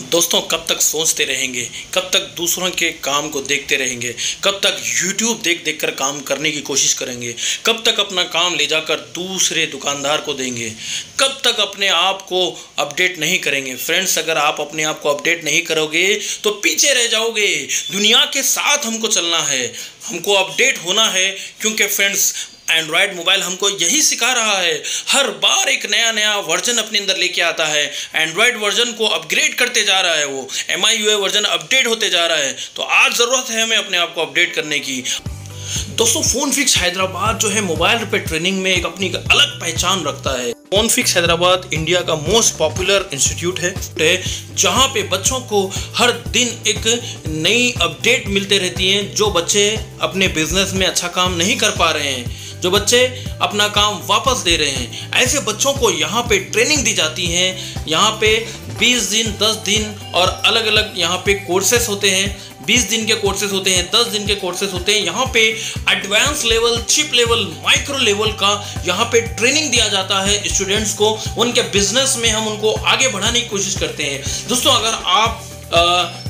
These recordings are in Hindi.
दोस्तों, कब तक सोचते रहेंगे? कब तक दूसरों के काम को देखते रहेंगे? कब तक YouTube देख देख कर काम करने की कोशिश करेंगे? कब तक अपना काम ले जाकर दूसरे दुकानदार को देंगे? कब तक अपने आप को अपडेट नहीं करेंगे? फ्रेंड्स अगर आप अपने आप को अपडेट नहीं करोगे तो पीछे रह जाओगे। दुनिया के साथ हमको चलना है। हमको अपडेट होना है, क्योंकि फ्रेंड्स एंड्रॉयड मोबाइल हमको यही सिखा रहा है। हर बार एक नया नया वर्जन अपने अंदर लेके आता है। एंड्रॉयड वर्जन को अपग्रेड करते जा रहा है वो। एम वर्जन अपडेट होते जा रहा है। तो आज ज़रूरत है हमें अपने आप को अपडेट करने की। दोस्तों फ़ोन फिक्स हैदराबाद जो है मोबाइल रिपेयर ट्रेनिंग में एक अपनी अलग पहचान रखता है। फ़ोन फिक्स हैदराबाद इंडिया का मोस्ट पॉपुलर इंस्टीट्यूट है जहाँ पे बच्चों को हर दिन एक नई अपडेट मिलते रहती हैं, जो बच्चे अपने बिज़नेस में अच्छा काम नहीं कर पा रहे हैं। जो बच्चे अपना काम वापस दे रहे हैं। ऐसे बच्चों को यहाँ पे ट्रेनिंग दी जाती है। यहाँ पे 20 दिन 10 दिन और अलग अलग यहाँ पे कोर्सेस होते हैं। 20 दिन के कोर्सेज होते हैं 10 दिन के कोर्सेज होते हैं। यहाँ पे advance level chip level micro level का यहाँ पे ट्रेनिंग दिया जाता है स्टूडेंट्स को। उनके बिज़नेस में हम उनको आगे बढ़ाने की कोशिश करते हैं। दोस्तों अगर आप आ,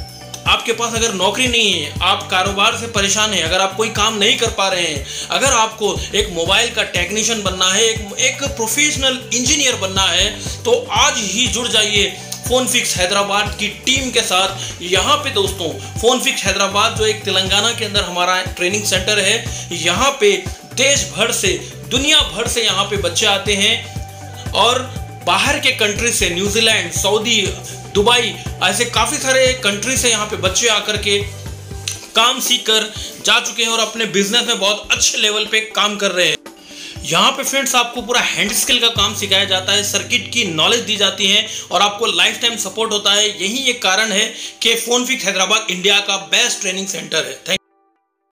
आपके पास अगर नौकरी नहीं है, आप कारोबार से परेशान हैं, अगर आप कोई काम नहीं कर पा रहे हैं, अगर आपको एक मोबाइल का टेक्नीशियन बनना है, एक एक प्रोफेशनल इंजीनियर बनना है तो आज ही जुड़ जाइए फ़ोन फिक्स हैदराबाद की टीम के साथ। यहाँ पे दोस्तों फ़ोन फिक्स हैदराबाद जो एक तेलंगाना के अंदर हमारा ट्रेनिंग सेंटर है, यहाँ पे देश भर से, दुनिया भर से यहाँ पे बच्चे आते हैं। और बाहर के कंट्री से न्यूजीलैंड सऊदी दुबई ऐसे काफ़ी सारे कंट्री से यहाँ पे बच्चे आकर के काम सीख कर जा चुके हैं और अपने बिज़नेस में बहुत अच्छे लेवल पे काम कर रहे हैं। यहाँ पे फ्रेंड्स आपको पूरा हैंड स्किल का काम सिखाया जाता है सर्किट की नॉलेज दी जाती है और आपको लाइफ टाइम सपोर्ट होता है। यही एक कारण है कि फ़ोन फिक्स हैदराबाद इंडिया का बेस्ट ट्रेनिंग सेंटर है। थैंक